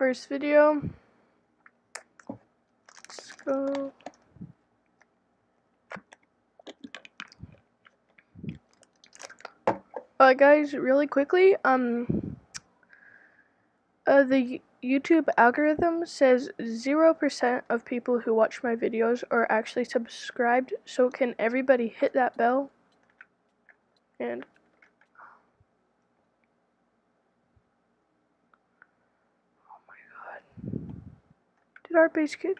first video. Let's go. Uh, guys, really quickly, um, uh, the YouTube algorithm says 0% of people who watch my videos are actually subscribed, so can everybody hit that bell? And oh my god. Did our get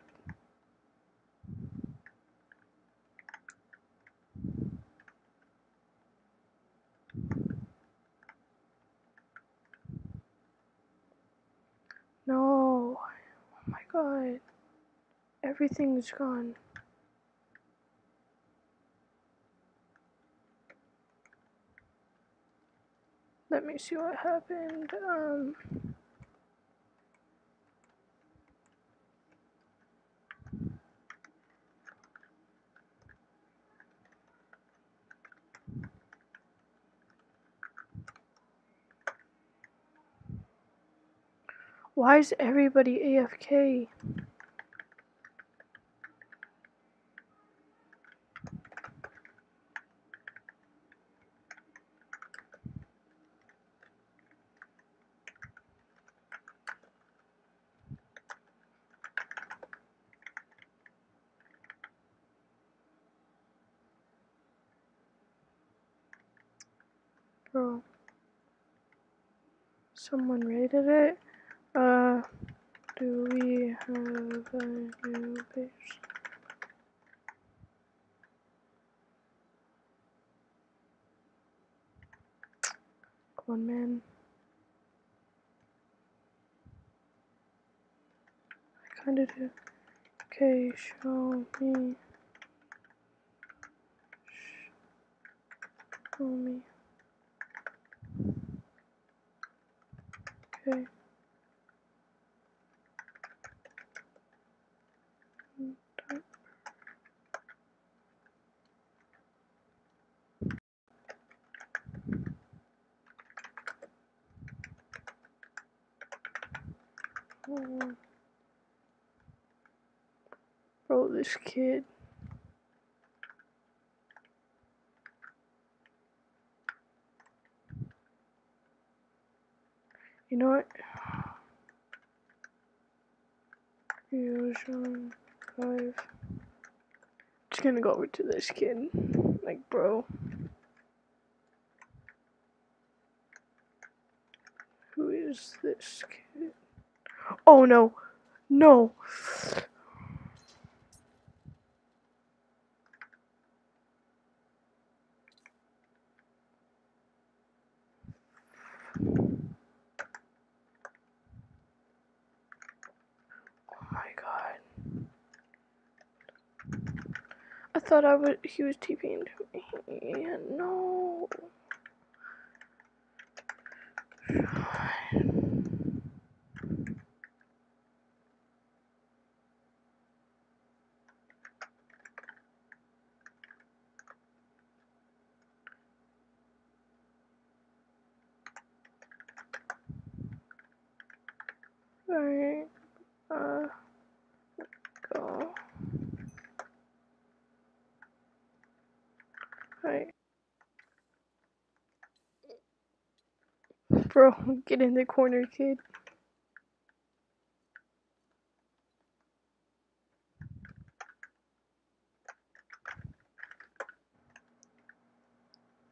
No. Oh my god. Everything's gone. Let me see what happened. Um Why is everybody AFK? Bro. Someone rated it. Uh, do we have a new base? Come on, man. I kinda do. Okay, show me. Show me. Okay. Bro, this kid. You know what? Fusion 5. Just gonna go over to this kid. Like, bro. Who is this kid? Oh no. No. Oh my god. I thought I would he was TPing to me. No. Alright. Uh go. Bro, get in the corner, kid.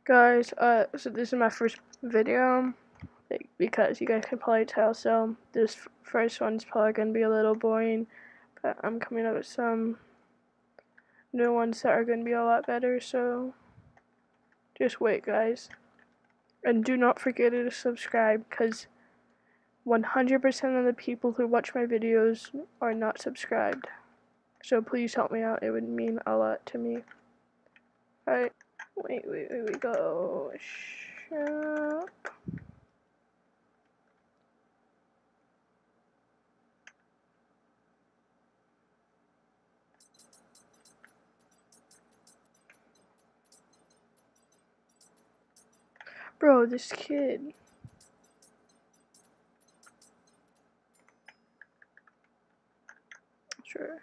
Guys, uh, so this is my first video, because you guys can probably tell, so this first one's probably gonna be a little boring, but I'm coming up with some new ones that are gonna be a lot better, so just wait, guys. And do not forget to subscribe, because 100% of the people who watch my videos are not subscribed. So please help me out, it would mean a lot to me. Alright. Wait, wait, wait, we go. Shop. Bro, this kid. Sure.